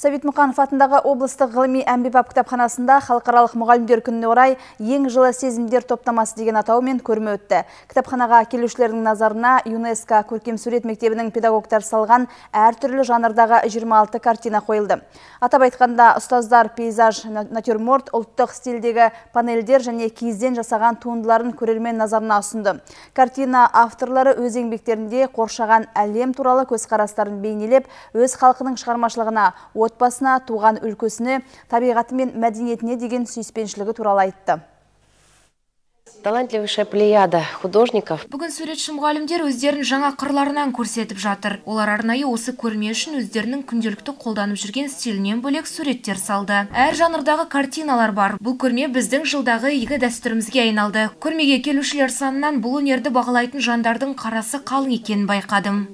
Сәбит Мұқанов атындағы облыстық ғылыми әмбебап кітапханасында халықаралық мұғалімдер күніне орай ең жылы сезімдер топтамасы деген атаумен көрме өтті. Кітапханаға келушілердің назарына ЮНЕСКО көркемсурет мектебінің педагогтар салған әртүрлі жанрдағы 26 картина қойылды. Атап айтқанда ұстаздар пейзаж, натюрморт, ұлттық стильдегі панельдер және киізден жасаған туындыларын көрермен назарына ұсынды. Картина авторлары өз еңбектерінде қоршаған әлем туралы көзқарастарын бейнелеп, өз халқының шығармашылығына отбасына, туған өлкөсіне, табиғаты мен мәдениетіне деген сүйіспеншілігі туралы айтты. плеяда художников. Бүгін суретші мұғалімдер өздерін жаңа қырларынан көрсетіп жатыр. Олар арнайы осы көрме үшін өздерінің күнделікті қолданып жүрген стилінен бөлек суреттер салды. Әр жанрдағы картиналар бар. Бұл көрме біздің жылдағы игі дәстүрімізге айналды. Көрмеге келушілер санынан бұл өнерді бағалайтын жандардың қарасы қалың екенін байқадым.